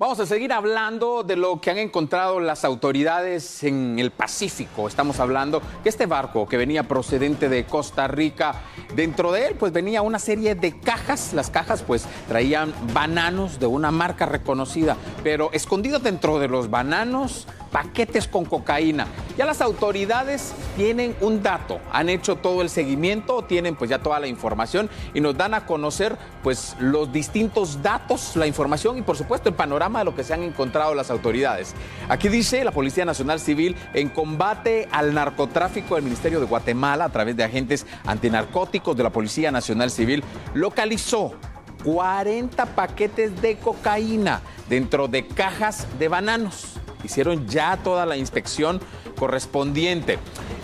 Vamos a seguir hablando de lo que han encontrado las autoridades en el Pacífico. Estamos hablando que este barco que venía procedente de Costa Rica, dentro de él pues venía una serie de cajas. Las cajas pues traían bananos de una marca reconocida, pero escondidos dentro de los bananos paquetes con cocaína. Ya las autoridades tienen un dato, han hecho todo el seguimiento, tienen pues ya toda la información y nos dan a conocer pues los distintos datos, la información y por supuesto el panorama de lo que se han encontrado las autoridades. Aquí dice la Policía Nacional Civil en combate al narcotráfico del Ministerio de Guatemala a través de agentes antinarcóticos de la Policía Nacional Civil localizó 40 paquetes de cocaína dentro de cajas de bananos hicieron ya toda la inspección correspondiente.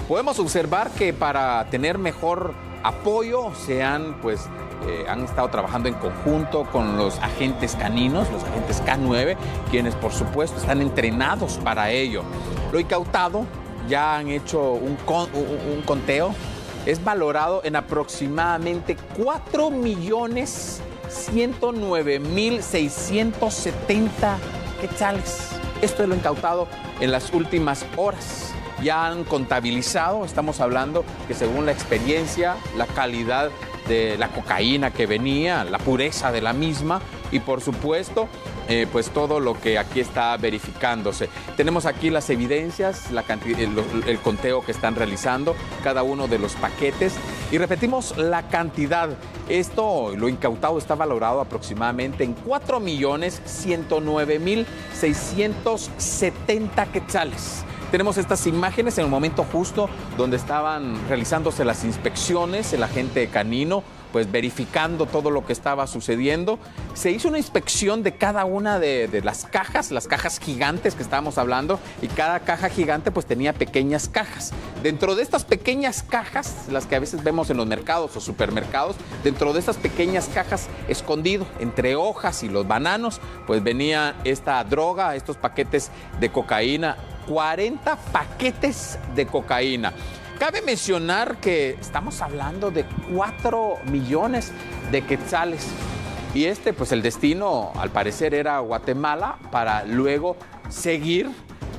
Podemos observar que para tener mejor apoyo se han pues eh, han estado trabajando en conjunto con los agentes caninos, los agentes K9, quienes por supuesto están entrenados para ello. Lo incautado ya han hecho un, conteo, es valorado en aproximadamente 4 millones 109 mil 670 quetzales. Esto es lo incautado en las últimas horas. Ya han contabilizado, estamos hablando que según la experiencia, la calidad de la cocaína que venía, la pureza de la misma y por supuesto eh, pues todo lo que aquí está verificándose. Tenemos aquí las evidencias, la el, el, conteo que están realizando, cada uno de los paquetes y repetimos la cantidad. Esto, lo incautado está valorado aproximadamente en 4 millones 109 mil 670 quetzales. Tenemos estas imágenes en el momento justo donde estaban realizándose las inspecciones, el agente canino pues verificando todo lo que estaba sucediendo. Se hizo una inspección de cada una de, las cajas, las cajas gigantes que estábamos hablando, y cada caja gigante pues tenía pequeñas cajas. Dentro de estas pequeñas cajas, las que a veces vemos en los mercados o supermercados, dentro de estas pequeñas cajas escondido entre hojas y los bananos, pues venía esta droga, estos paquetes de cocaína, 40 paquetes de cocaína. Cabe mencionar que estamos hablando de 4 millones de quetzales. Y este, pues el destino al parecer era Guatemala para luego seguir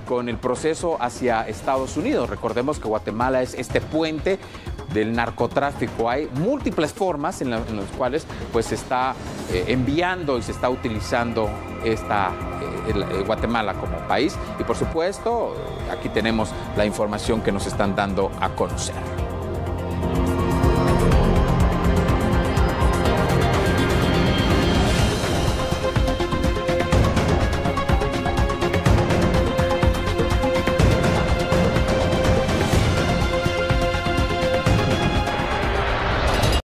con el proceso hacia Estados Unidos. Recordemos que Guatemala es este puente del narcotráfico. Hay múltiples formas en, las cuales pues se está eh, enviando y se está utilizando esta Guatemala como país y por supuesto aquí tenemos la información que nos están dando a conocer.